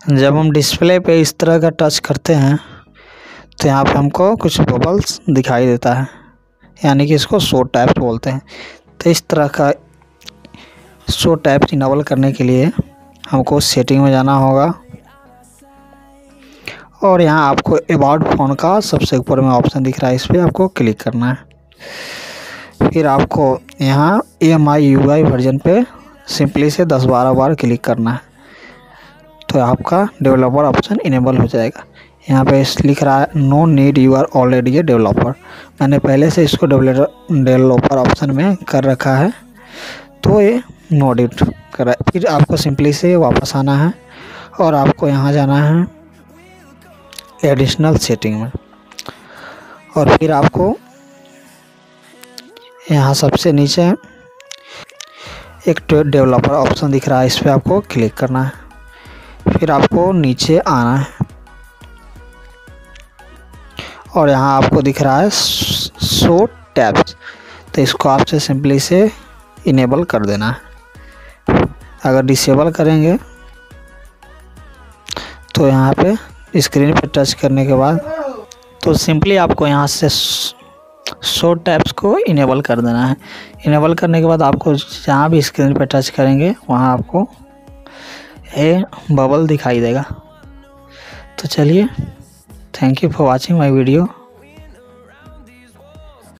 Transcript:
जब हम डिस्प्ले पे इस तरह का टच करते हैं तो यहाँ पे हमको कुछ बबल्स दिखाई देता है। यानी कि इसको शो टैप बोलते हैं। तो इस तरह का शो टैप इनेबल करने के लिए हमको सेटिंग में जाना होगा। और यहाँ आपको अबाउट फ़ोन का सबसे ऊपर में ऑप्शन दिख रहा है, इस पर आपको क्लिक करना है। फिर आपको यहाँ E M I U I version पे सिंपली से दस बारह बार क्लिक करना है। तो आपका डेवलपर ऑप्शन इनेबल हो जाएगा। यहाँ पे लिख रहा है no need you are already a developer मैंने पहले से इसको डेवलपर ऑप्शन में कर रखा है। तो ये नो डिट कर रहा है। फिर आपको सिंपली से वापस आना है और आपको यहाँ जाना है एडिशनल सेटिंग में। और फिर आपको यहाँ सबसे नीचे एक डेवलपर ऑप्शन दिख रहा है, इस पर आपको क्लिक करना है। फिर आपको नीचे आना है। और यहाँ आपको दिख रहा है शो टैब्स तो इसको आपसे सिंपली से इनेबल कर देना है। अगर डिसेबल करेंगे तो यहाँ पे स्क्रीन पे टच करने के बाद तो सिंपली आपको यहाँ से शो टैप्स को इनेबल कर देना है। इनेबल करने के बाद आपको जहाँ भी स्क्रीन पे टच करेंगे, वहाँ आपको ये बबल दिखाई देगा। तो चलिए thank you for watching my video